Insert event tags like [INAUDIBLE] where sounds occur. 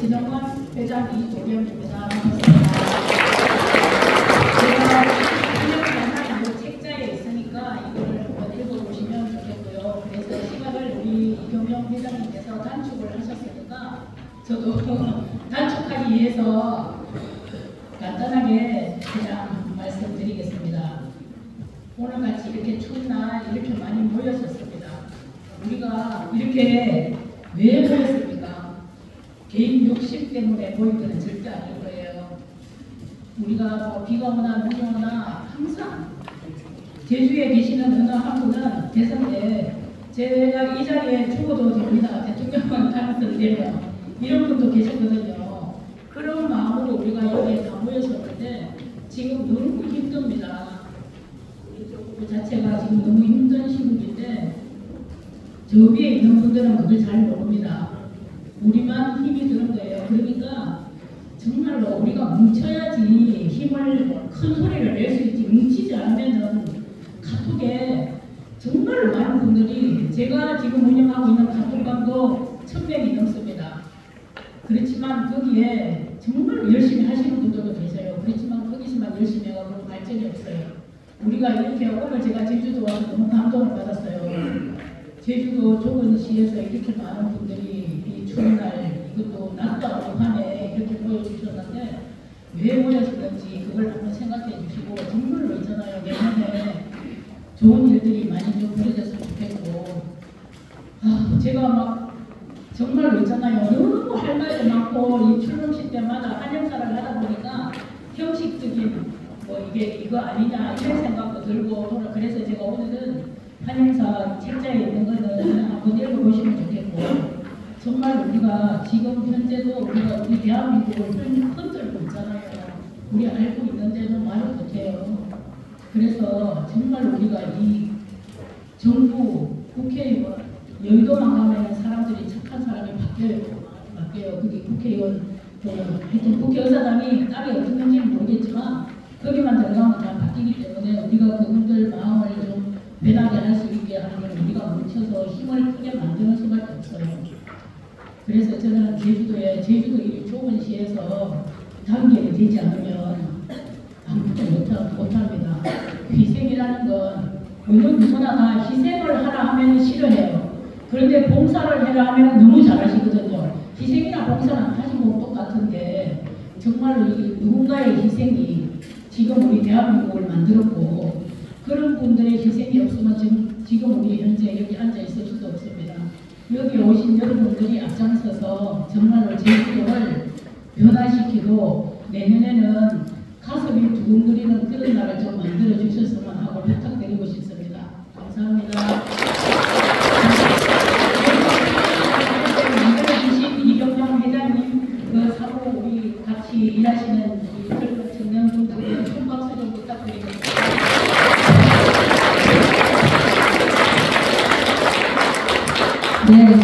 회장 이도경입니다. 반갑습니다. 제가 한영 그 책자에 있으니까 이거를 한번 읽어보시면 좋겠고요. 그래서 시간을 우리 이경영 회장님께서 단축을 하셨으니까 저도 [LAUGHS] 단축하기 위해서 간단하게 그냥 말씀드리겠습니다. 오늘 같이 이렇게 추운 날 이렇게 많이 모였었습니다. 우리가 이렇게 왜 모였습니까? 개인 욕심 때문에 것은 절대 아닐 거예요. 우리가 뭐 비가 오나 눈이 오나 항상 제주에 계시는 어느 한 분은 대선 때 제가 이 자리에 죽어도 됩니다. 대통령만 [LAUGHS] 당선되면 이런 분도 계셨거든요. 그런 마음으로 우리가 여기에 다 모였었는데 지금 너무 힘듭니다. 그 자체가 지금 너무 힘든 시국인데 저 위에 있는 분들은 그걸 잘 모릅니다. 우리만 힘이 드는 거예요. 그러니까 정말로 우리가 뭉쳐야지 힘을 큰 소리를 낼 수 있지 뭉치지 않으면은 카톡에 정말 많은 분들이 제가 지금 운영하고 있는 카톡방도 천 명이 넘습니다. 그렇지만 거기에 정말 열심히 하시는 분들도 계세요. 그렇지만 거기서만 열심히 해가지고 발전이 없어요. 우리가 이렇게 오늘 제가 제주도 와서 너무 감동을 받았어요. 제주도 조건 시에서 이렇게 많은 분들이 이 추운 날 이것도 아니고 밤에 이렇게 모여주셨는데 왜 모였는지 그걸 한번 생각해 주시고 정말로 있잖아요. 내년에 좋은 일들이 많이 좀 벌어졌으면 좋겠고 아, 제가 막 정말로 있잖아요. 너무 할 말도 많고 이 출범식 때마다 한영사를 하다 보니까 형식적인 뭐 이게 이거 아니냐 이런 생각도 들고 그래서 제가 오늘은 한영사 책자에 있는 거는 한번 읽어보시면 좋겠고 정말 우리가 지금 현재도 우리가 우리 대한민국을 흔- 흔들고 있잖아요. 우리 알고 있는데도 말을 못해요. 그래서 정말 우리가 이 정부, 국회의원, 여의도만 가면 사람들이 착한 사람이 바뀌어요. 바뀌어요. 그게 국회의원, 뭐 하여튼 국회의사당이 딸이 어떻는지는 모르겠지만 거기만 들어가면 다 바뀌기 때문에 우리가 그분들 마음을 좀 변하게 할 수 있게 하는 우리가 뭉쳐서 힘을 크게 만드는. 그래서 저는 제주도에 제주도 이 좁은 시에서 단계가 되지 않으면 아무것도 못하, 못합니다. 희생이라는 건 어느 누구나 다 희생을 하라 하면 싫어해요. 그런데 봉사를 해라 하면 너무 잘하시거든요. 희생이나 봉사는 하시고 똑같은데 정말로 이 누군가의 희생이 지금 우리 대한민국을 만들었고 그런 분들의 희생이 없으면 지금, 지금 우리 현재 여기 앉아 있을 수도 없습니다. 여기 오신 여러분들이 앞장서서 정말로 제주도를 변화시키고 내년에는 가슴이 두근거리는 그런 날을 좀 만들어 주셨으면 하고 부탁드리고 싶습니다. 감사합니다. 그. 네.